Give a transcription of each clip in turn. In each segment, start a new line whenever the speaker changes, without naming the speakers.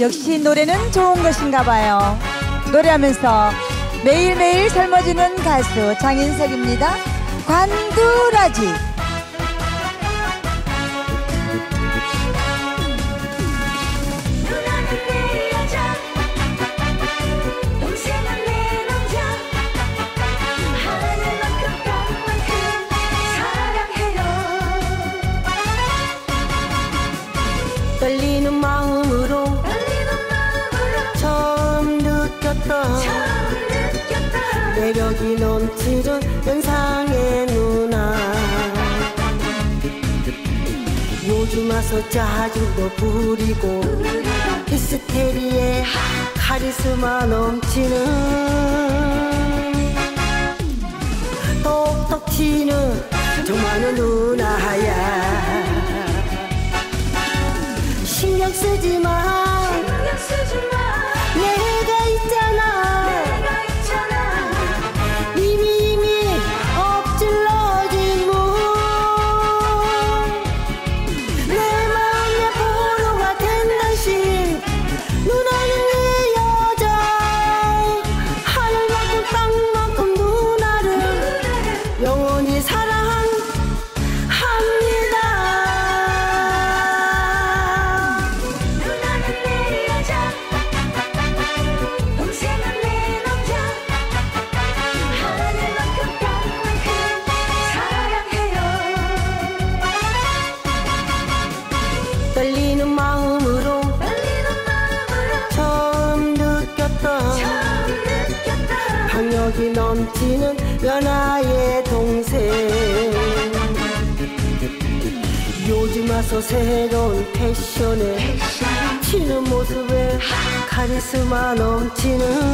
역시 노래는 좋은 것인가 봐요. 노래하면서 매일매일 젊어지는 가수 장인석입니다. 관두라지.
느꼈다.
매력이 넘치는 연상의 누나. 요즘 와서 짜증도 부리고 히스테리에 카리스마 넘치는 똑똑 튀는 정말은 누나야. 신경 쓰지 마 넘치는 연하의 동생. 요즘 와서 새로운 패션에 튀는 모습에 카리스마 넘치는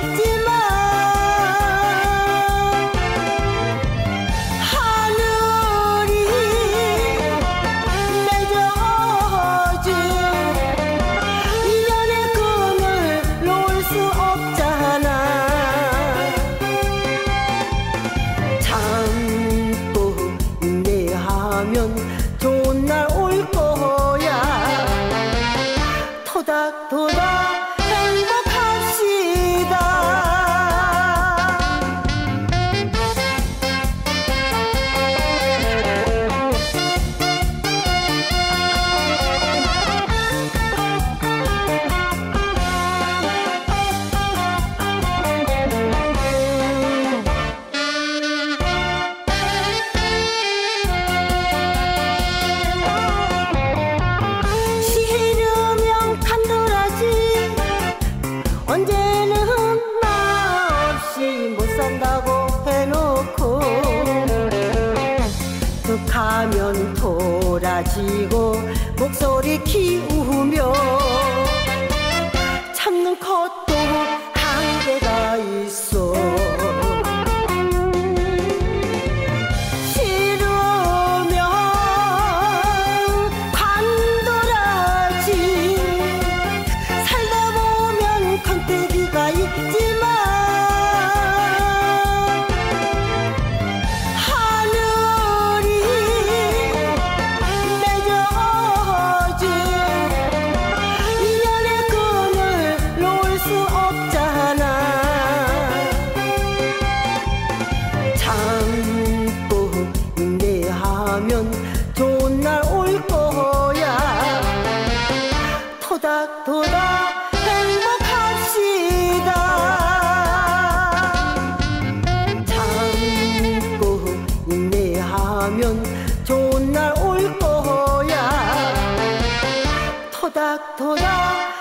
있지만 하늘이 맺어준
인연의 끈을
놓을 수 없잖아.
잠도
인내하면 언제는 나 없이 못 산다고 해놓고 툭 하면 돌아지고 목소리 키우 know